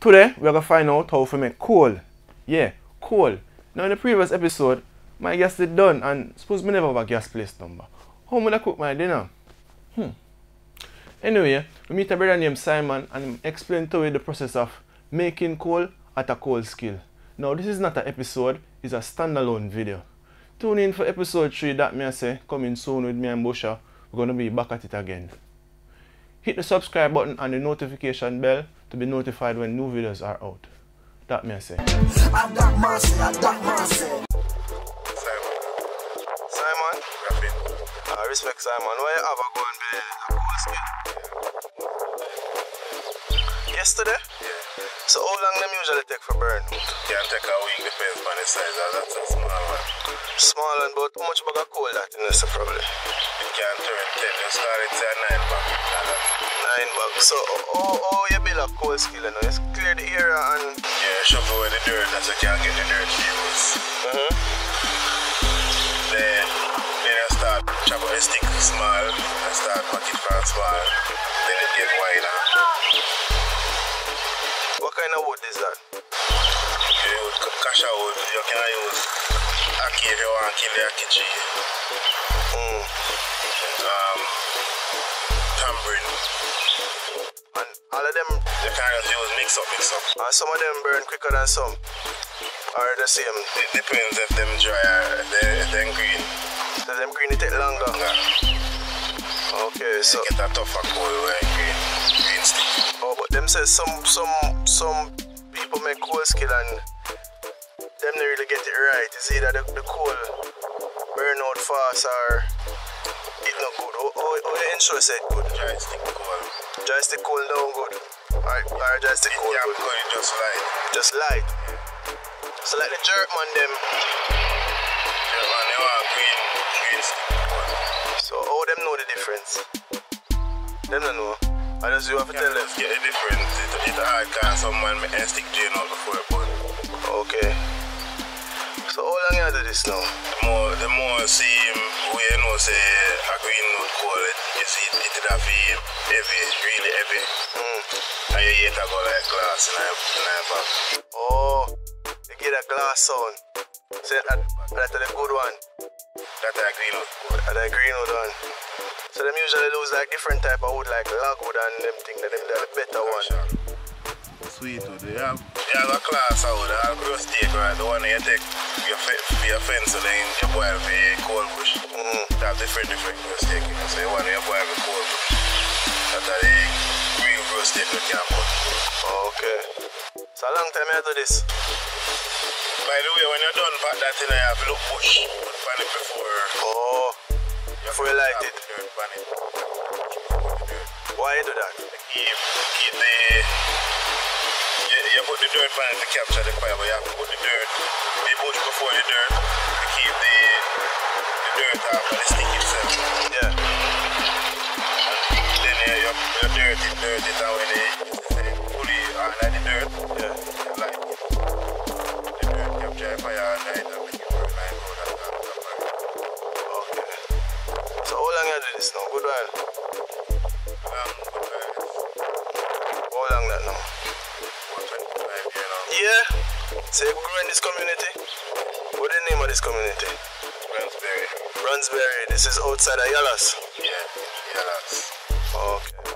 Today, we're gonna find out how to make coal. Yeah, coal. Now in the previous episode, my gas did done and suppose me never have a gas place number. How would I cook my dinner? Hmm. Anyway, we meet a brother named Simon and explain to me the process of making coal at a coal skill. Now this is not an episode, it's a standalone video. Tune in for episode 3 that me I say coming soon with me and Busha. We're gonna be back at it again. Hit the subscribe button and the notification bell to be notified when new videos are out. That me I say. I got mercy, I got mercy. Simon. Simon? Rapid. I respect Simon. Why you have a go and be a cool skill? Yesterday? Yeah. So how long them usually take for burn? Can take a week, depends on the size of that's a small one. Small one, but how much bag of coal that in this probably? It can turn 10, you start it 9 back. So oh, how you build a coal skill you know? You clear the area and Yeah, shovel away the dirt, that's how you can get the dirt to use. uh-huh. Then, then I start chop up the stick small, and start pack it from small. Then it get wider. what kind of wood is that? You ca- cashew wood, you can use ackee if you want to kill the ackee tree. Mm. Um, tamarind. Of them You can just use mix up, mix up. and some of them burn quicker than some. Or the same. It depends if them dry or they, them green. So them green it take longer. Yeah. Okay, so get a tougher coal when green, green stick. oh but them says some some some people make coal skill and them they really get it right. It's either the, the coal burn out fast or not good. Oh, oh, oh the ensure said good. Dry stick coal. Just the cool down good. Alright, just the cool Yeah, because it just light. Just light. So like the jerk man them. Yeah, man, you want green, green stick coal. So how them know the difference? Them don't know. I just you have to tell them. get the difference. It, it hard because someone a stick drain out before burn. Okay. So how long you do this now? The more, the more I see him, we you know say a green wood coal, it, you see it, it would have him heavy, really heavy. Mm. And you eat a go like glass in a, in a bag. Oh, you get a glass sound. So that, that's the good one. That's a green wood. And the green wood one. So them usually use like different type of wood like logwood and them thing that them the better one. Sweet wood. You have, you have a class of wood, a gross steak, right? The one you take for your, for your fence and then you boil for your coal bush. Mm. That's different, different gross steak. You know? So you want to boil for coal bush. That's a the real gross steak you can put. Oh, okay. So a long time you do this. By the way, when you're done pack that in, you have look bush. Put pan it before Oh, before you light it. Dirt pan it. Why you do that? Keep, keep the... You, you put the dirt pan to capture the fire, but you have to put the dirt, the bush before the dirt to keep the, the dirt off of the stick itself. Yeah. Then you, you, you dirt it, dirt it, and when say fully under the dirt, Yeah. The dirt capture the fire and light and make it burn and go that and burn. Okay. So how long you do this now? Good while. Um, but, uh, How long that now? Yeah. So we grew in this community. What the name of this community? Brunsbury. Brunsbury. This is outside of Yallahs. Yeah, Yallahs. Okay.